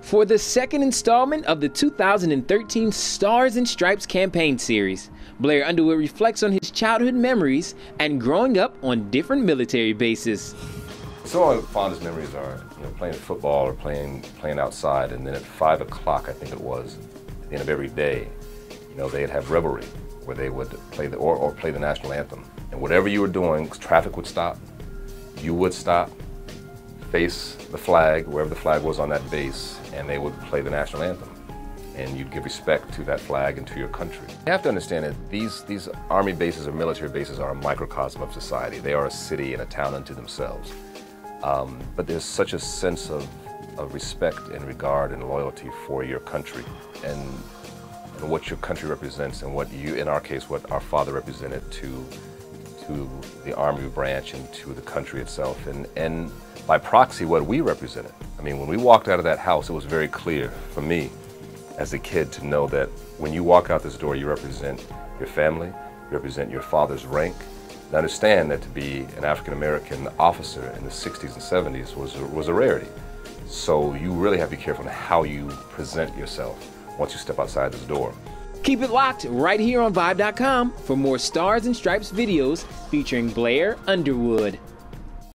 for the second installment of the 2013 Stars and Stripes campaign series. Blair Underwood reflects on his childhood memories and growing up on different military bases. Some of my fondest memories are you know, playing football or playing playing outside, and then at five o'clock, I think it was, at the end of every day, you know, they'd have revelry where they would play the or, or play the national anthem, and whatever you were doing, traffic would stop, you would stop, face the flag wherever the flag was on that base, and they would play the national anthem and you'd give respect to that flag and to your country. You have to understand that these, these army bases or military bases are a microcosm of society. They are a city and a town unto themselves. Um, but there's such a sense of, of respect and regard and loyalty for your country and, and what your country represents and what you, in our case, what our father represented to, to the army branch and to the country itself and, and by proxy what we represented. I mean, when we walked out of that house, it was very clear for me as a kid to know that when you walk out this door, you represent your family, you represent your father's rank. And understand that to be an African American officer in the 60s and 70s was was a rarity. So you really have to be careful in how you present yourself once you step outside this door. Keep it locked right here on Vibe.com for more Stars and Stripes videos featuring Blair Underwood.